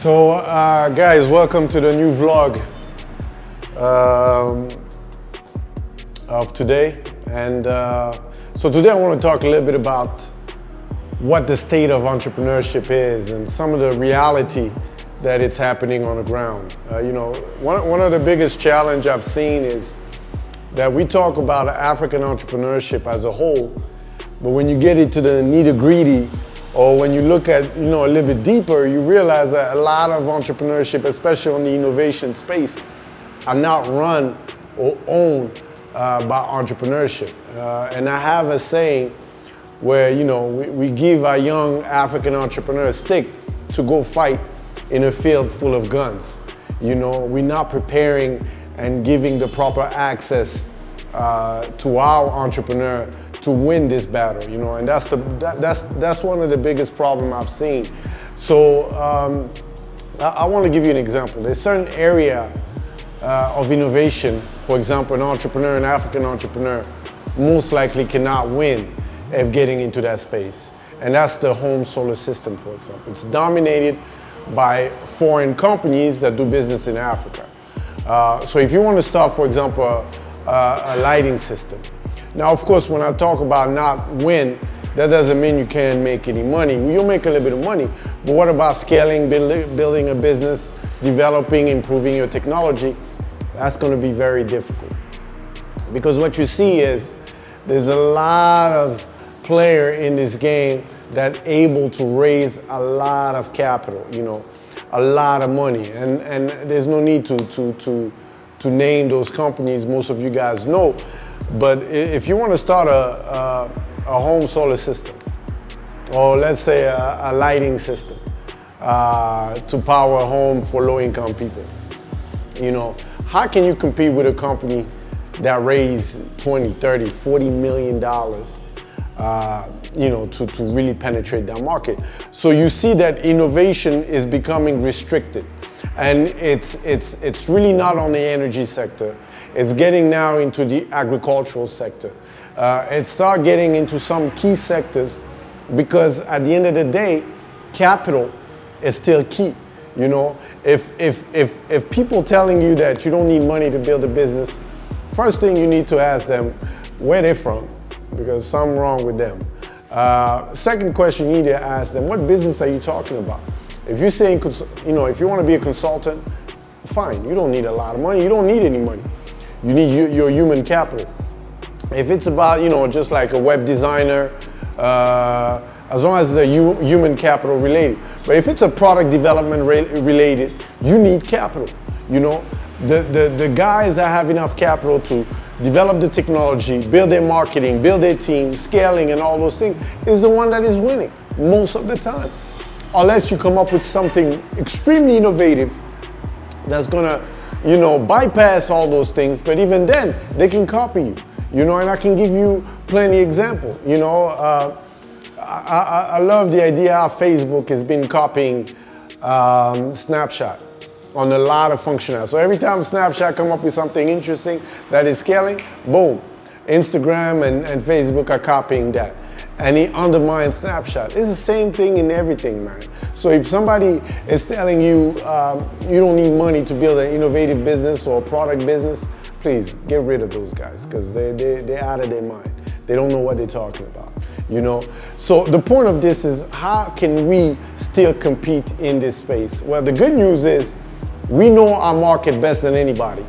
So, uh, guys, welcome to the new vlog um, of today. And uh, so, today I want to talk a little bit about what the state of entrepreneurship is and some of the reality that it's happening on the ground. Uh, you know, one, one of the biggest challenge I've seen is that we talk about African entrepreneurship as a whole, but when you get into the nitty gritty, or when you look at you know a little bit deeper, you realize that a lot of entrepreneurship, especially on the innovation space, are not run or owned uh, by entrepreneurship. Uh, and I have a saying where you know we, we give our young African entrepreneurs stick to go fight in a field full of guns. You know, we're not preparing and giving the proper access uh, to our entrepreneur to win this battle, you know, and that's the that, that's that's one of the biggest problem I've seen. So um, I, I want to give you an example. There's certain area uh, of innovation, for example, an entrepreneur, an African entrepreneur, most likely cannot win if getting into that space, and that's the home solar system, for example. It's dominated by foreign companies that do business in Africa. Uh, so if you want to start, for example, a, a lighting system, now, of course, when I talk about not win, that doesn't mean you can't make any money. You'll make a little bit of money, but what about scaling, build, building a business, developing, improving your technology? That's going to be very difficult. Because what you see is there's a lot of player in this game that able to raise a lot of capital, you know, a lot of money. And, and there's no need to, to, to, to name those companies, most of you guys know. But if you want to start a, a, a home solar system, or let's say a, a lighting system uh, to power a home for low income people, you know, how can you compete with a company that raised 20, 30, 40 million dollars uh, you know, to, to really penetrate that market. So you see that innovation is becoming restricted. And it's, it's, it's really not on the energy sector. It's getting now into the agricultural sector. Uh, it start getting into some key sectors because at the end of the day, capital is still key. You know, if, if, if, if people telling you that you don't need money to build a business, first thing you need to ask them where they're from because something wrong with them. Uh, second question you need to ask them, what business are you talking about? If you're saying, you know, if you want to be a consultant, fine, you don't need a lot of money, you don't need any money. You need your human capital. If it's about, you know, just like a web designer, uh, as long as it's a human capital related. But if it's a product development related, you need capital. You know, the, the, the guys that have enough capital to develop the technology, build their marketing, build their team, scaling and all those things is the one that is winning most of the time. Unless you come up with something extremely innovative that's gonna you know, bypass all those things. But even then, they can copy you, you know, and I can give you plenty example. You know, uh, I, I, I, love the idea how Facebook has been copying um, Snapchat on a lot of functionality. So every time Snapchat come up with something interesting that is scaling, boom, Instagram and, and Facebook are copying that and he undermines Snapchat. It's the same thing in everything, man. So if somebody is telling you um, you don't need money to build an innovative business or a product business, please get rid of those guys because they, they, they're out of their mind. They don't know what they're talking about, you know? So the point of this is how can we still compete in this space? Well, the good news is we know our market best than anybody,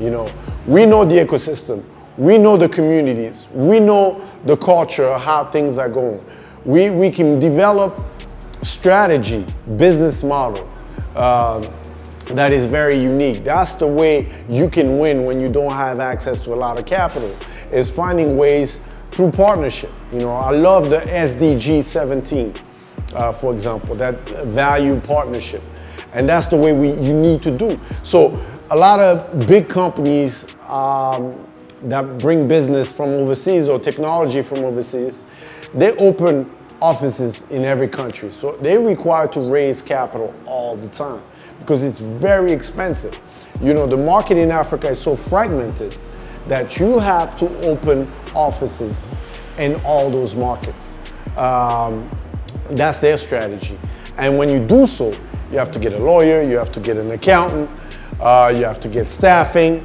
you know? We know the ecosystem. We know the communities. We know the culture, how things are going. We, we can develop strategy, business model um, that is very unique. That's the way you can win when you don't have access to a lot of capital, is finding ways through partnership. You know, I love the SDG 17, uh, for example, that value partnership. And that's the way we, you need to do. So a lot of big companies um, that bring business from overseas or technology from overseas, they open offices in every country. So they require to raise capital all the time because it's very expensive. You know, the market in Africa is so fragmented that you have to open offices in all those markets. Um, that's their strategy. And when you do so, You have to get a lawyer, you have to get an accountant, uh, you have to get staffing,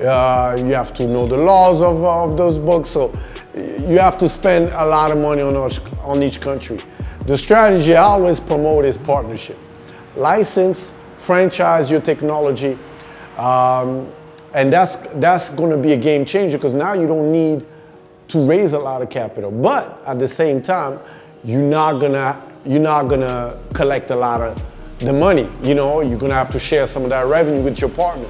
uh, you have to know the laws of, of those books. So you have to spend a lot of money on each, on each country. The strategy I always promote is partnership. License, franchise your technology, um, and that's, that's going to be a game changer because now you don't need to raise a lot of capital. But at the same time, you're not gonna you're not gonna collect a lot of the money. You know, you're gonna have to share some of that revenue with your partner.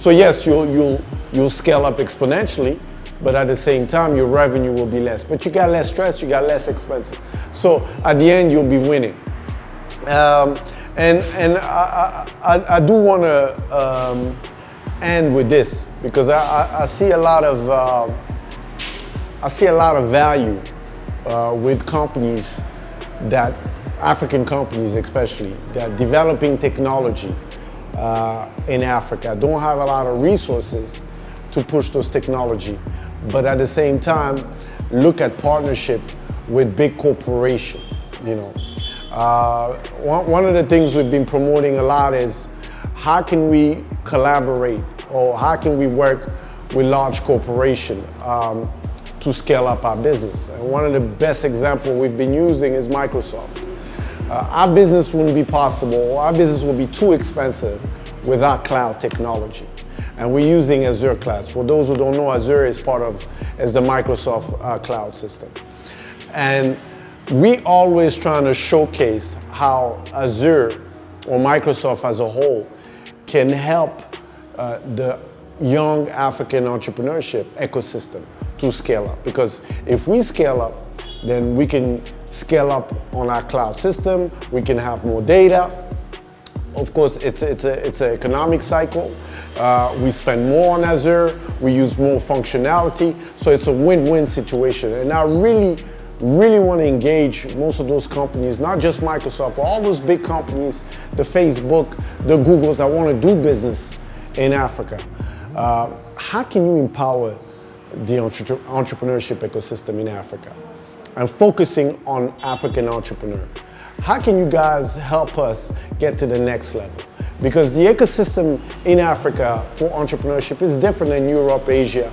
So yes, you'll you'll you'll scale up exponentially, but at the same time, your revenue will be less. But you got less stress, you got less expenses. So at the end, you'll be winning. Um, and and I, I, I do want to um, end with this because I, I, see a lot of uh, I see a lot of value uh, with companies that African companies especially that developing technology uh, in Africa don't have a lot of resources to push those technology, but at the same time look at partnership with big corporation. You know, uh, one, one of the things we've been promoting a lot is how can we collaborate or how can we work with large corporation um, to scale up our business. And one of the best examples we've been using is Microsoft. Uh, our business wouldn't be possible, our business would be too expensive without cloud technology. And we're using Azure Cloud. For those who don't know, Azure is part of is the Microsoft uh, cloud system. And we always trying to showcase how Azure or Microsoft as a whole can help uh, the young African entrepreneurship ecosystem to scale up. Because if we scale up, then we can scale up on our cloud system, we can have more data. Of course, it's, it's, a, it's an economic cycle. Uh, we spend more on Azure, we use more functionality, so it's a win-win situation. And I really, really want to engage most of those companies, not just Microsoft, but all those big companies, the Facebook, the Googles that want to do business in Africa. Uh, how can you empower the entre entrepreneurship ecosystem in Africa and focusing on African entrepreneur. How can you guys help us get to the next level? Because the ecosystem in Africa for entrepreneurship is different than Europe, Asia,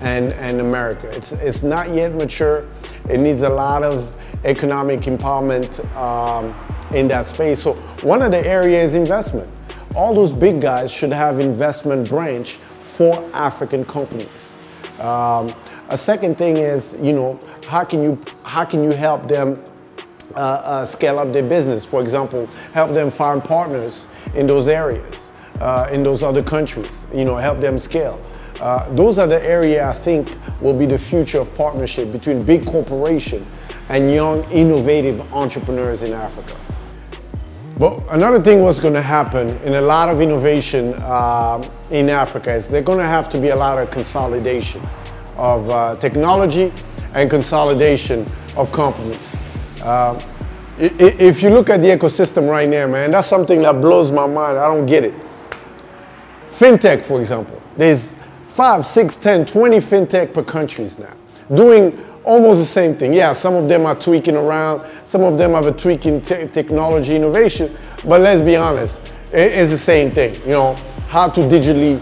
and, and America. It's, it's not yet mature. It needs a lot of economic empowerment um, in that space. So one of the areas is investment. All those big guys should have investment branch for African companies. Um, a second thing is, you know, how can you how can you help them uh, uh, scale up their business? For example, help them find partners in those areas, uh, in those other countries. You know, help them scale. Uh, those are the area I think will be the future of partnership between big corporation and young, innovative entrepreneurs in Africa. But another thing what's going to happen in a lot of innovation uh, in Africa is there's going to have to be a lot of consolidation of uh, technology and consolidation of companies. Uh, if you look at the ecosystem right now, man, that's something that blows my mind. I don't get it. FinTech, for example, there's five, six, 10, 20 FinTech per countries now doing almost the same thing. Yeah, some of them are tweaking around, some of them have a tweaking te technology innovation, but let's be honest, it is the same thing. You know, how to digitally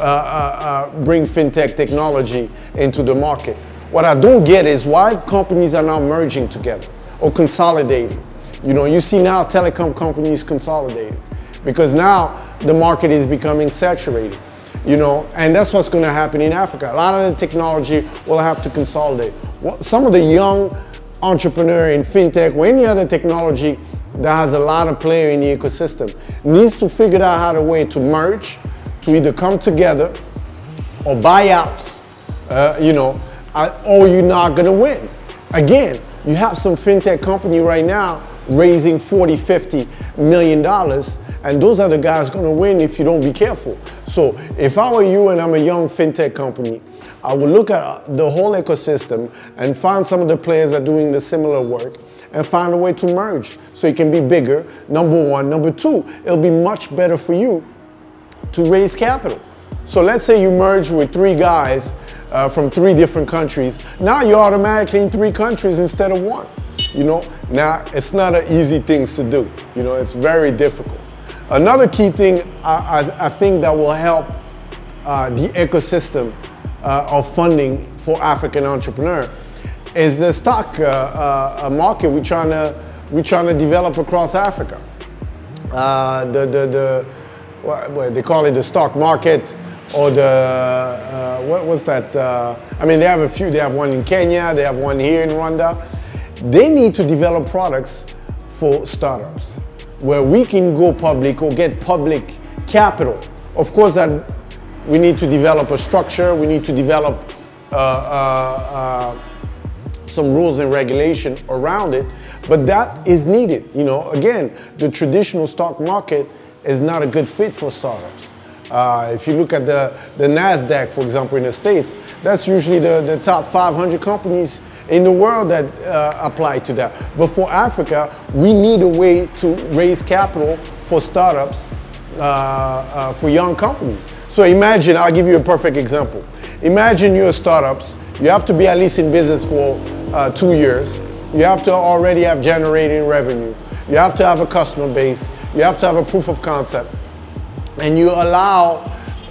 uh, uh, uh, bring fintech technology into the market. What I don't get is why companies are now merging together or consolidating. You know, you see now telecom companies consolidating because now the market is becoming saturated you know, and that's what's going to happen in Africa. A lot of the technology will have to consolidate. Some of the young entrepreneur in fintech or any other technology that has a lot of player in the ecosystem needs to figure out how to way to merge, to either come together or buy out, uh, you know, uh, or you're not going to win. Again, you have some fintech company right now raising 40, 50 million dollars and those are the guys gonna win if you don't be careful. So if I were you and I'm a young fintech company, I would look at the whole ecosystem and find some of the players that are doing the similar work and find a way to merge so it can be bigger, number one. Number two, it'll be much better for you to raise capital. So let's say you merge with three guys uh, from three different countries. Now you're automatically in three countries instead of one. You know, now it's not an easy thing to do. You know, it's very difficult. Another key thing I, I, I think that will help uh, the ecosystem uh, of funding for African entrepreneur is the stock uh, uh market we're trying to we're trying to develop across Africa. Uh, the the the what, they call it the stock market or the uh, what was that? I mean, they have a few. They have one in Kenya. They have one here in Rwanda. They need to develop products for startups where we can go public or get public capital. Of course, that we need to develop a structure. We need to develop uh, uh, uh, some rules and regulation around it, but that is needed. You know, again, the traditional stock market is not a good fit for startups. Uh, if you look at the, the NASDAQ, for example, in the States, that's usually the, the top 500 companies in the world that uh, apply to that. But for Africa, we need a way to raise capital for startups, uh, uh, for young companies. So imagine, I'll give you a perfect example. Imagine you're startups, you have to be at least in business for uh, two years. You have to already have generating revenue. You have to have a customer base. You have to have a proof of concept. And you allow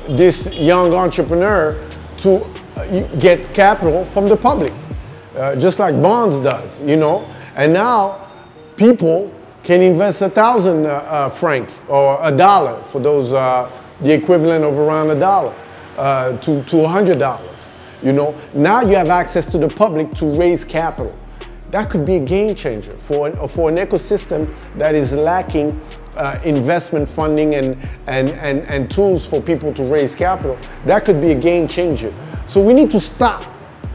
this young entrepreneur to uh, get capital from the public uh, just like bonds does, you know. And now people can invest a thousand uh, uh, franc or a dollar for those, uh, the equivalent of around a dollar uh, to, to a hundred dollars. You know, now you have access to the public to raise capital. That could be a game changer for an, for an ecosystem that is lacking uh, investment funding and, and, and, and tools for people to raise capital. That could be a game changer. So we need to stop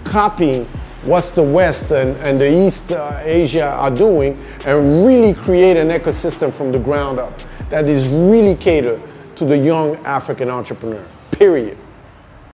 copying what the West and, and the East uh, Asia are doing and really create an ecosystem from the ground up that is really catered to the young African entrepreneur, period.